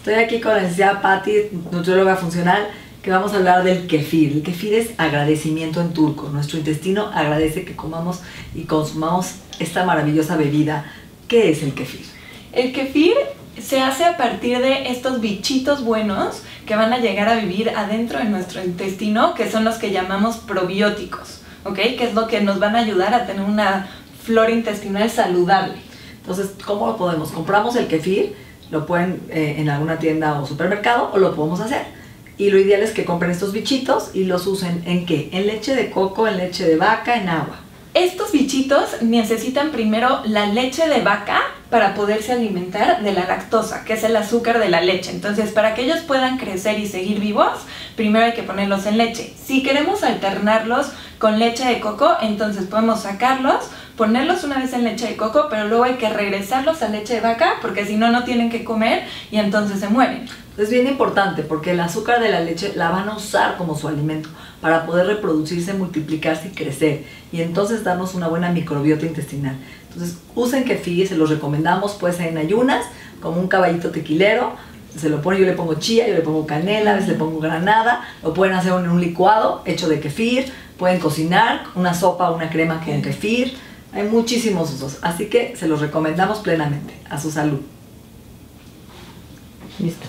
Estoy aquí con la licenciada Patti, nutrióloga funcional, que vamos a hablar del kefir. El kefir es agradecimiento en turco. Nuestro intestino agradece que comamos y consumamos esta maravillosa bebida. ¿Qué es el kefir? El kefir se hace a partir de estos bichitos buenos que van a llegar a vivir adentro de nuestro intestino, que son los que llamamos probióticos, ¿ok? Que es lo que nos van a ayudar a tener una flora intestinal saludable. Entonces, ¿cómo lo podemos? Compramos el kefir lo pueden eh, en alguna tienda o supermercado o lo podemos hacer. Y lo ideal es que compren estos bichitos y los usen en qué? En leche de coco, en leche de vaca, en agua. Estos bichitos necesitan primero la leche de vaca para poderse alimentar de la lactosa, que es el azúcar de la leche. Entonces, para que ellos puedan crecer y seguir vivos, primero hay que ponerlos en leche. Si queremos alternarlos con leche de coco, entonces podemos sacarlos, ponerlos una vez en leche de coco, pero luego hay que regresarlos a leche de vaca porque si no, no tienen que comer y entonces se mueren. Es bien importante porque el azúcar de la leche la van a usar como su alimento para poder reproducirse, multiplicarse y crecer y entonces darnos una buena microbiota intestinal. Entonces usen kefir, se los recomendamos, puede ser en ayunas, como un caballito tequilero, se lo pone, yo le pongo chía, yo le pongo canela, a veces le pongo granada, lo pueden hacer en un licuado hecho de kefir, pueden cocinar una sopa una crema con kefir, hay muchísimos usos, así que se los recomendamos plenamente a su salud. Listo.